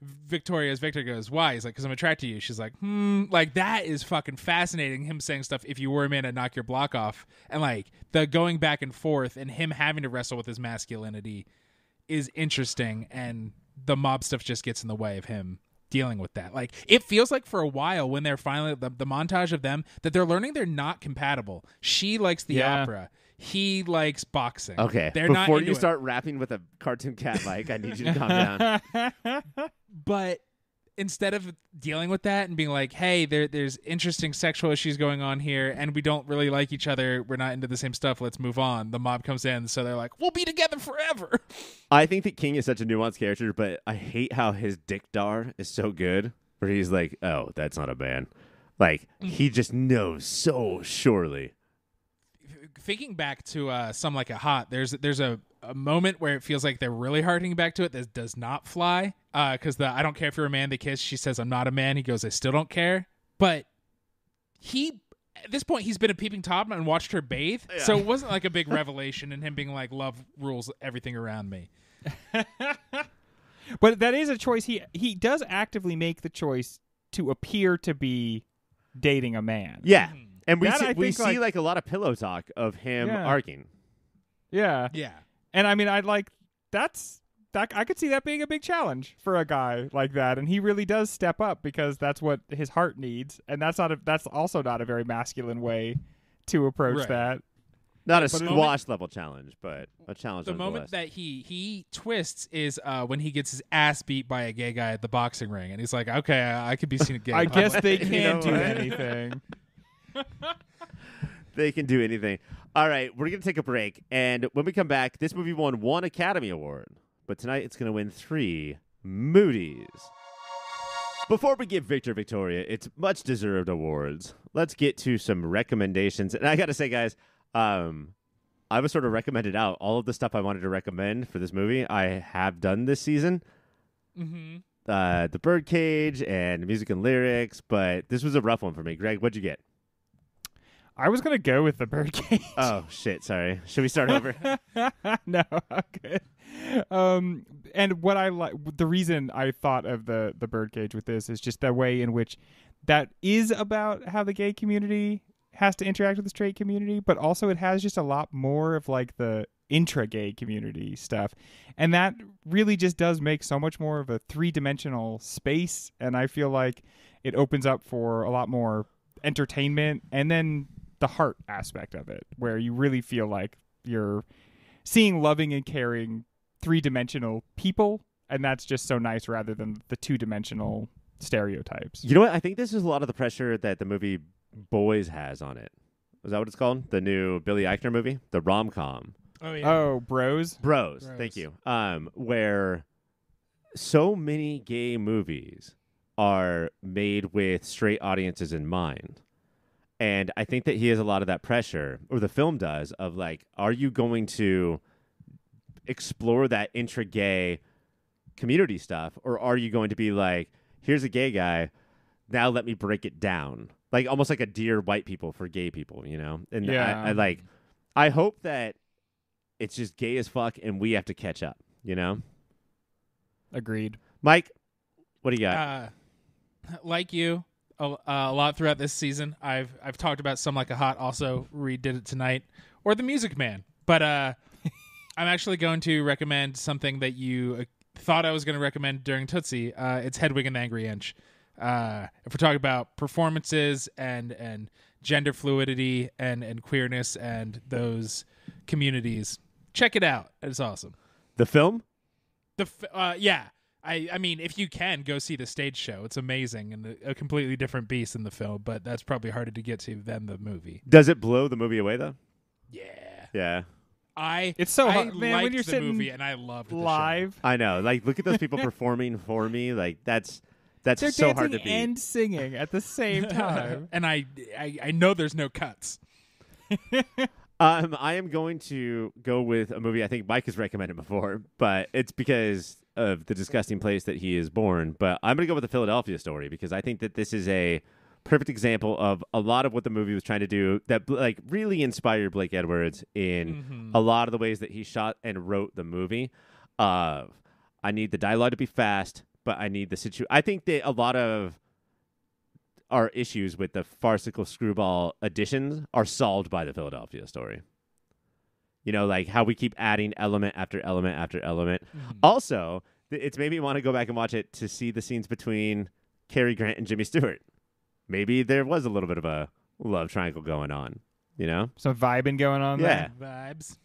Victoria's Victor goes, why? He's like, because I'm attracted to you. She's like, hmm, like that is fucking fascinating. Him saying stuff. If you were a man, I'd knock your block off, and like the going back and forth, and him having to wrestle with his masculinity is interesting, and the mob stuff just gets in the way of him dealing with that. Like it feels like for a while when they're finally the, the montage of them that they're learning they're not compatible. She likes the Yeah. opera. He likes boxing. Okay. They're not Before you it. start rapping with a cartoon cat, Mike, I need you to calm down. but instead of dealing with that and being like, "Hey, there there's interesting sexual issues going on here and we don't really like each other. We're not into the same stuff. Let's move on." The mob comes in, so they're like, "We'll be together forever." I think that King is such a nuanced character, but I hate how his dick dar is so good. Where he's like, "Oh, that's not a man." Like mm. he just knows so surely. Thinking back to uh, Some Like It Hot, there's there's a, a moment where it feels like they're really harking back to it that does not fly. Because the I don't care if you're a man, they kiss. She says, "I'm not a man." He goes, "I still don't care." But he at this point he's been a peeping tom and watched her bathe, so it wasn't like a big revelation and him being like, "Love rules everything around me." but that is a choice. He he does actively make the choice to appear to be dating a man. Yeah, and we That, see, I we think, see like- like, a lot of pillow talk of him Yeah. arcing. Yeah. Yeah, And I mean, I like that's that I could see that being a big challenge for a guy like that, and he really does step up because that's what his heart needs, and that's not a that's also not a very masculine way to approach Right. that. Not a But squash moment- level challenge, but a challenge. the moment nonetheless. that he he twists is uh, when he gets his ass beat by a gay guy at the boxing ring, and he's like, "Okay, I, I could be seen a gay." I in guess public." they You can know do anything. They can do anything. All right, we're gonna take a break, and when we come back, this movie won one Academy Award, but tonight it's gonna win three Moody's. Before we give Victor Victoria its much deserved awards, let's get to some recommendations. And I gotta say, guys, um, I was sort of recommended out all of the stuff I wanted to recommend for this movie. I have done this season. Mhm. Uh, the Birdcage and music and lyrics, but this was a rough one for me. Greg, what'd you get? I was gonna go with the birdcage. Oh shit! Sorry. Should we start over? no, good. Um, and what I like, the reason I thought of the the birdcage with this is just the way in which that is about how the gay community has to interact with the straight community, but also it has just a lot more of like the intra gay community stuff, and that really just does make so much more of a three dimensional space, and I feel like it opens up for a lot more entertainment and then the heart aspect of it where you really feel like you're seeing loving and caring three-dimensional people and that's just so nice rather than the two-dimensional stereotypes You know what? I think this is a lot of the pressure that the movie Boys has on it. Is that what it's called? The new Billy Eichner movie, the rom com. Oh yeah. oh bros Bros, Bros. thank you. Um, where so many gay movies are made with straight audiences in mind. And I think that he has a lot of that pressure, or the film does, of like, are you going to explore that intra gay community stuff, or are you going to be like, here's a gay guy, now let me break it down? Like almost like a dear white people for gay people, you know? And Yeah. I, I like, I hope that it's just gay as fuck and we have to catch up, you know? agreed Mike, what do you got? Uh, like you, a, uh, a lot throughout this season. I've I've talked about Some Like It Hot. Also, redid it tonight, or the Music Man. But uh, I'm actually going to recommend something that you uh, thought I was going to recommend during Tootsie. Uh, it's Hedwig and the Angry Inch. Uh, if we're talking about performances and and gender fluidity and and queerness and those communities, check it out. It's awesome. the film? The f- uh, yeah, I I mean, if you can go see the stage show, it's amazing and a, a completely different beast in the film. But that's probably harder to get to than the movie. Does it blow the movie away though? Yeah, Yeah. I It's so I hard- man, when you're the sitting movie and I loved the show. live I know. Like look at those people performing for me. Like that's that's they're so dancing hard to be. and singing at the same time and I, I I know there's no cuts. Um, I am going to go with a movie I think Mike has recommended before, but it's because of the disgusting place that he is born. But I'm going to go with the Philadelphia story because I think that this is a perfect example of a lot of what the movie was trying to do that like really inspired Blake Edwards in Mhm. a lot of the ways that he shot and wrote the movie. Of I need the dialogue to be fast, but I need the situ. I think that a lot of our issues with the farcical screwball additions are solved by the Philadelphia story. You know, like how we keep adding element after element after element. Mhm. Also, th- it's made me want to go back and watch it to see the scenes between Cary Grant and Jimmy Stewart. Maybe there was a little bit of a love triangle going on. You know? some vibing going on Yeah. there Vibes.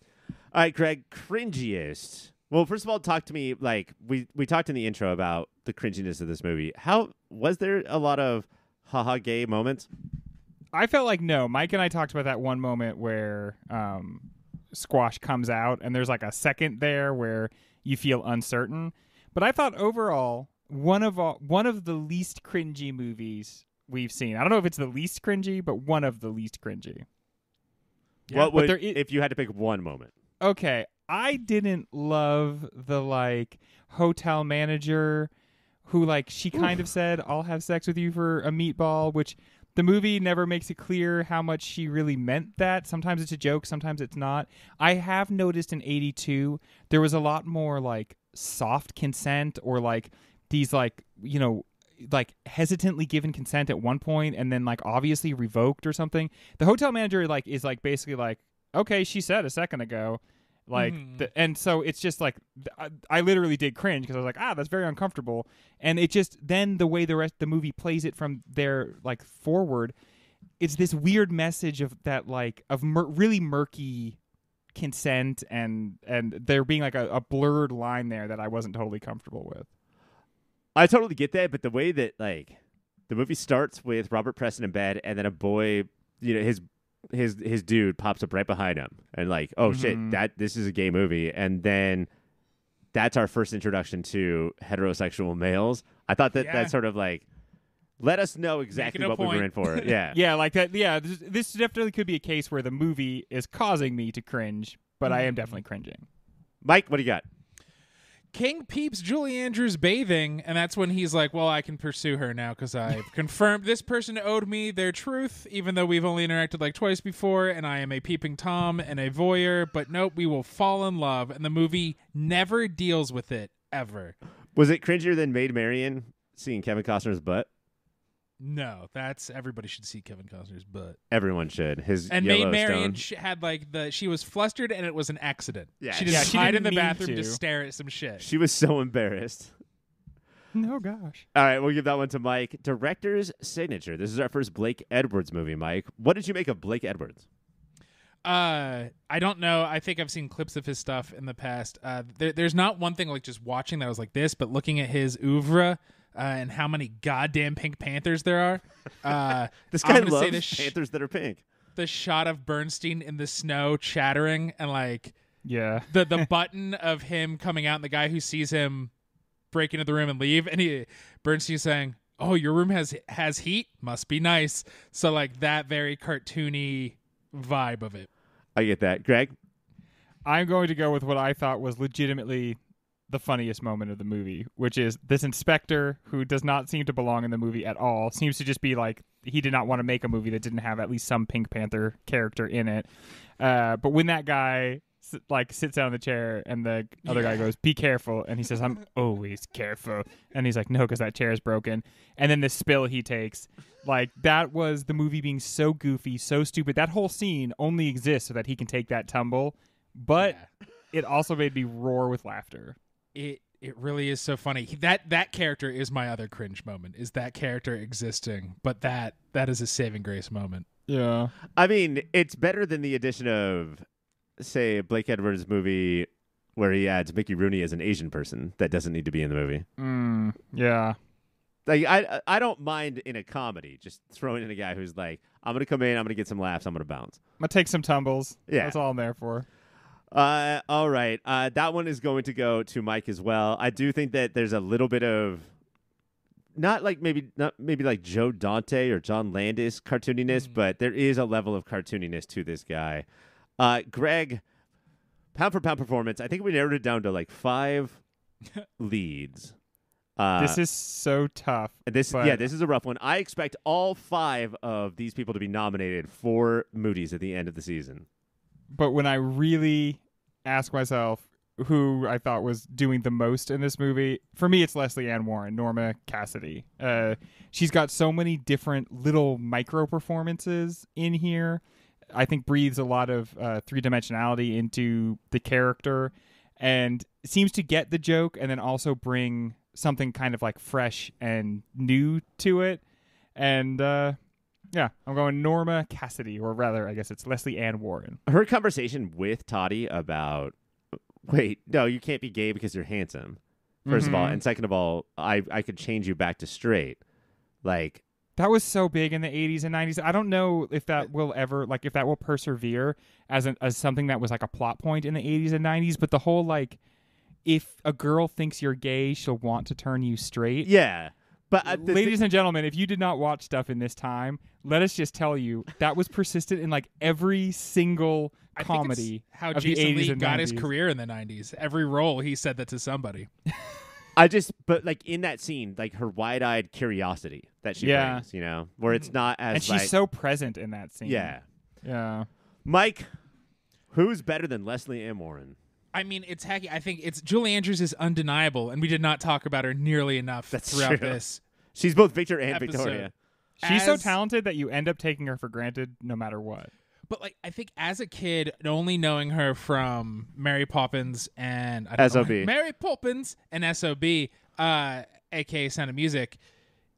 All right, Greg, cringiest. Well, first of all, talk to me like we we talked in the intro about the cringiness of this movie. How was there a lot of haha gay moments? I felt like no. Mike and I talked about that one moment where um, Squash comes out, and there's like a second there where you feel uncertain. But I thought overall one of all, one of the least cringy movies we've seen. I don't know if it's the least cringy, but one of the least cringy. what would there i- if you had to pick one moment? Okay, I didn't love the like hotel manager who like she kind of said I'll have sex with you for a meatball, which the movie never makes it clear how much she really meant that. Sometimes it's a joke, sometimes it's not. I have noticed in 82 there was a lot more like soft consent or like these like, you know, like hesitantly given consent at one point and then like obviously revoked or something. The hotel manager like is like basically like, "Okay, she said a second ago." Like, Mhm. the, and so it's just like I, I literally did cringe because I was like, ah, that's very uncomfortable. And it just then the way the rest the movie plays it from there like forward, it's this weird message of that like of mur- really murky consent and and there being like a, a blurred line there that I wasn't totally comfortable with. I totally get that, but the way that like the movie starts with Robert Preston in bed, and then a boy, you know, his his his dude pops up right behind him, and like, oh shit, Mhm. that this is a gay movie, and then that's our first introduction to heterosexual males. I thought that Yeah. that sort of like let us know exactly a what we were point. in for. Yeah, Yeah, like that. Yeah, this, this definitely could be a case where the movie is causing me to cringe, but I am definitely cringing. Mike, what do you got? King peeps Julie Andrews bathing, and that's when he's like, "Well, I can pursue her now because I've confirmed this person owed me their truth, even though we've only interacted like twice before, and I am a peeping tom and a voyeur. But nope, we will fall in love." And the movie never deals with it ever. Was it cringier than Maid Marian seeing Kevin Costner's butt? No, that's everybody should see Kevin Costner's butt. Everyone should. His And Maid Yellowstone. Marian sh- had like the she was flustered and it was an accident. Yeah, she yeah, just she hide in the bathroom to. to. stare at some shit. She was so embarrassed. No gosh. All right, we'll give that one to Mike. Director's signature. This is our first Blake Edwards movie, Mike. What did you make of Blake Edwards? Uh, I don't know. I think I've seen clips of his stuff in the past. Uh, there, there's not one thing like just watching that was like this, but looking at his oeuvre uh, and how many goddamn Pink Panthers there are. Uh, This I'm guy gonna say loves sh- Panthers that are pink. the shot of Bernstein in the snow chattering and like Yeah. the the button of him coming out and the guy who sees him break into the room and leave and he Bernstein saying, "Oh, your room has has heat. Must be nice." So like that very cartoony vibe of it. I get that. Greg? I'm going to go with what I thought was legitimately the funniest moment of the movie, which is this inspector who does not seem to belong in the movie at all. Seems to just be like he did not want to make a movie that didn't have at least some Pink Panther character in it. Uh, but when that guy like sits down in the chair and the other guy goes, "Be careful," and he says, "I'm always careful," and he's like, "No, because that chair is broken." And then the spill he takes, like that was the movie being so goofy, so stupid. That whole scene only exists so that he can take that tumble, but Yeah. it also made me roar with laughter. It it really is so funny. He- That that character is my other cringe moment. Is that character existing? But that that is a saving grace moment. Yeah. I mean, it's better than the addition of, say, Blake Edwards movie where he adds Mickey Rooney as an Asian person that doesn't need to be in the movie. Mm, yeah. Like, I I don't mind in a comedy just throwing in a guy who's like, I'm gonna come in, I'm gonna get some laughs, I'm gonna bounce. I'm gonna take some tumbles. Yeah. That's all I'm there for. Uh, all right. Uh, that one is going to go to Mike as well. I do think that there's a little bit of not like maybe not maybe like Joe Dante or John Landis cartooniness, but there is a level of cartooniness to this guy. Uh, Greg, pound for pound performance. I think we narrowed it down to like five leads. Uh, this is so tough. this but- yeah, this is a rough one. I expect all five of these people to be nominated for Moody's at the end of the season. But when I really ask myself who I thought was doing the most in this movie, for me it's Lesley Ann Warren, Norma Cassidy. Uh, she's got so many different little micro performances in here. I think breathes a lot of uh, three dimensionality into the character, and seems to get the joke, and then also bring something kind of like fresh and new to it. And uh, yeah, I'm going Norma Cassidy, or rather, I guess it's Lesley Ann Warren. her conversation with Toddy about wait, no, you can't be gay because you're handsome. 1st of all, Mhm. and second of all, I I could change you back to straight. Like That was so big in the 80s and 90s. I don't know if that will ever like if that will persevere as an, as something that was like a plot point in the 80s and 90s, but the whole like if a girl thinks you're gay, she'll want to turn you straight. yeah, but uh, the Ladies thi- and gentlemen, if you did not watch stuff in this time, let us just tell you that was persistent in like every single I think it's comedy how of the Jason 80s Lee and got his career in the '90s. Every role he said that to somebody. I just but like in that scene, like her wide-eyed curiosity that she Yeah. brings, you know, where it's not as and she's like so present in that scene. yeah. Yeah. Mike, who's better than Lesley Ann Warren? I mean, it's hacky. I think it's Julie Andrews is undeniable, and we did not talk about her nearly enough That's throughout true. this. She's both Victor and Episode. Victoria. She's so talented that you end up taking her for granted no matter what. But like, I think as a kid, only knowing her from Mary Poppins and I don't SOB. know, Mary Poppins and SOB, uh, aka Sound of Music,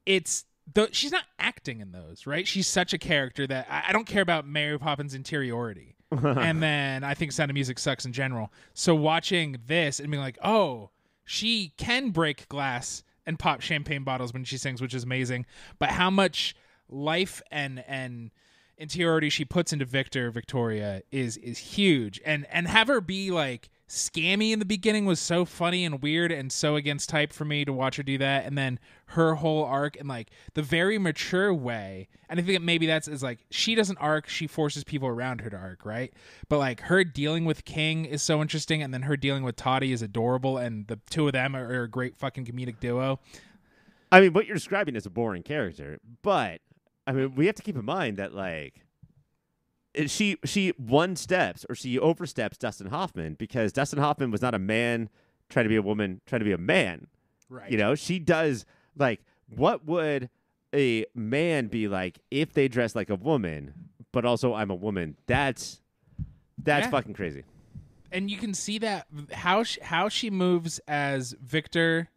it's the she's not acting in those, right? She's such a character that I, I don't care about Mary Poppins' interiority. and then I think Sound of Music sucks in general. So watching this and being like, oh, she can break glass and pop champagne bottles when she sings, which is amazing. But how much life and and interiority she puts into Victor Victoria is is huge. And and have her be like scammy in the beginning was so funny and weird and so against type for me to watch her do that and then her whole arc and like the very mature way and i think that maybe that's is like she doesn't arc she forces people around her to arc right? But like her dealing with king is so interesting and then her dealing with toddy is adorable and the two of them are, are a great fucking comedic duo. I mean, what you're describing is a boring character, but I mean, we have to keep in mind that like she she one steps or she oversteps Dustin Hoffman because Dustin Hoffman was not a man trying to be a woman trying to be a man. right You know, she does like what would a man be like if they dress like a woman, but also I'm a woman? That's that's Yeah. fucking crazy. and you can see that how she, how she moves as Victor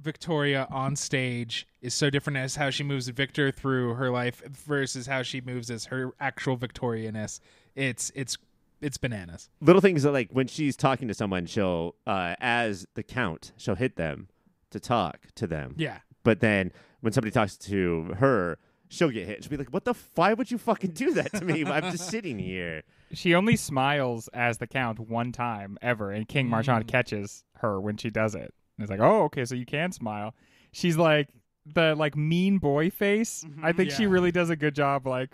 Victoria on stage is so different as how she moves Victor through her life versus how she moves as her actual Victorianess. It's it's it's bananas. little things that like when she's talking to someone, she'll uh, as the count, she'll hit them to talk to them. Yeah. But then when somebody talks to her, she'll get hit. She'll be like, "What the? F- why would you fucking do that to me? I'm just sitting here." She only smiles as the count one time ever, and King Marchand catches her when she does it. And it's like, oh, okay, so you can smile. She's like the like mean boy face. I think she really does a good job like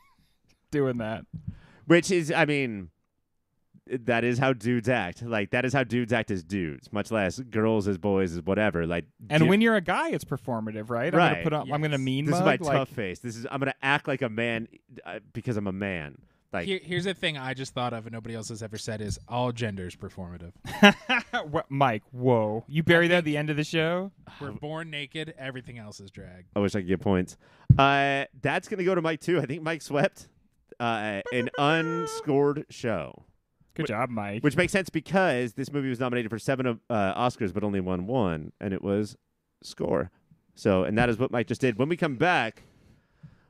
doing that. Which is, I mean, that is how dudes act. Like that is how dudes act as dudes, much less girls as boys as whatever. Like, And du- when you're a guy, it's performative, right? I'm Right. gonna put on. I'm gonna mean this is my like, tough face. This is I'm gonna act like a man uh, because I'm a man. Like Here, here's a thing I just thought of and nobody else has ever said is all genders performative. what, Mike, whoa! You bury that at the end of the show. We're born naked. Everything else is drag. I wish I could get points. Uh, that's gonna go to Mike too. I think Mike swept uh, an unscored show, Good job, Mike. which makes sense because this movie was nominated for seven uh, Oscars but only won one, and it was score. So, and that is what Mike just did. When we come back,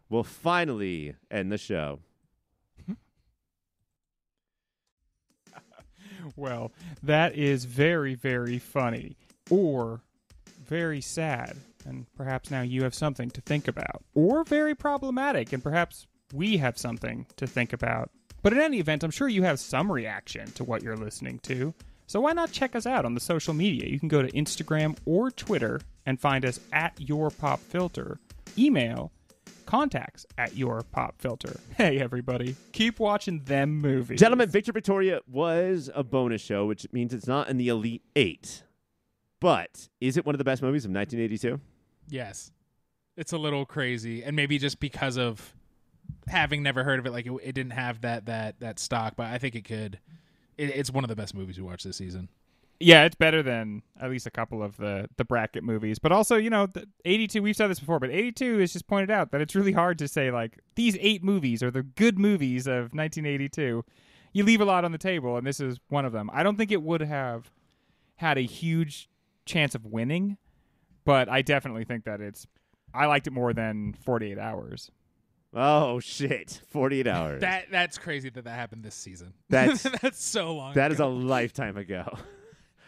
we'll finally end the show. Well, that is very, very funny. Or very sad. And perhaps now you have something to think about. Or very problematic. And perhaps we have something to think about. But in any event, I'm sure you have some reaction to what you're listening to. So why not check us out on the social media? You can go to Instagram or Twitter and find us at Your Pop Filter. Email contacts at Your Pop Filter. Hey, everybody. Keep watching them movies. Gentlemen, Victor Victoria was a bonus show, which means it's not in the Elite Eight. But is it one of the best movies of 1982? Yes. It's a little crazy and maybe just because of having never heard of it like it, it didn't have that that that stock, but I think it could it, it's one of the best movies we watched this season. Yeah, it's better than at least a couple of the the bracket movies. But also, you know, the 82, we've said this before, but 82 is just pointed out that it's really hard to say like these eight movies are the good movies of 1982. You leave a lot on the table and this is one of them. I don't think it would have had a huge chance of winning, but I definitely think that it's I liked it more than 48 hours. Oh shit! 48 hours. That that's crazy that that happened this season. That's- that's so long. that is a lifetime ago.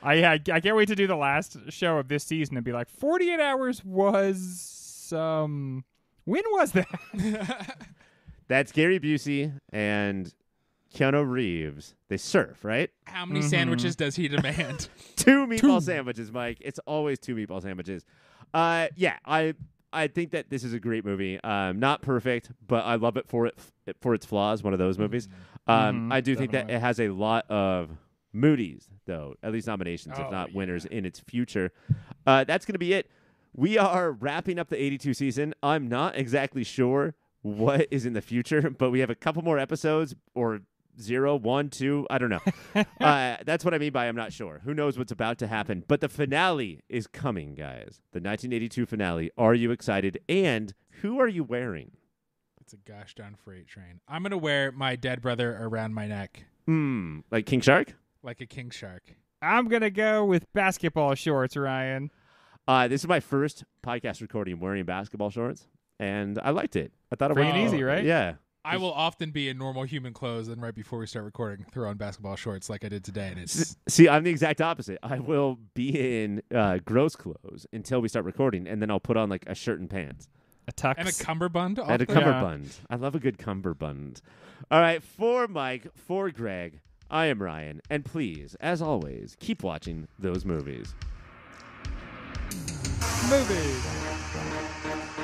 I, I I can't wait to do the last show of this season and be like 48 hours was um when was that? That's Gary Busey and Keanu Reeves. They surf, right? How many Mhm. sandwiches does he demand? Two meatball sandwiches, Mike. It's always two meatball sandwiches. Uh, yeah, I I think that this is a great movie. Um, not perfect, but I love it for it for its flaws. One of those movies. Um, Mhm, I do think that it has a lot of Moody's, though, at least nominations, if Oh, not winners, in its future. Uh, that's going to be it. We are wrapping up the 82 season. I'm not exactly sure what is in the future, but we have a couple more episodes or zero, one, two. I don't know. uh, that's what I mean by I'm not sure. Who knows what's about to happen? But the finale is coming, guys. The 1982 finale. Are you excited? And who are you wearing? It's a gosh darn freight train. I'm gonna wear my dead brother around my neck Hmm. Like King Shark? Like a king shark. I'm gonna go with basketball shorts, Ryan. Uh, this is my first podcast recording wearing basketball shorts, and I liked it. I thought it Free went easy, right? Yeah. I will often be in normal human clothes, and right before we start recording, throw on basketball shorts like I did today, and it's See, I'm the exact opposite. I will be in uh, gross clothes until we start recording, and then I'll put on like a shirt and pants A tux. and a cummerbund. and a often. Yeah. cummerbund. I love a good cummerbund. All right, for Mike, for Greg, I am Ryan, and please, as always, keep watching those movies. movie.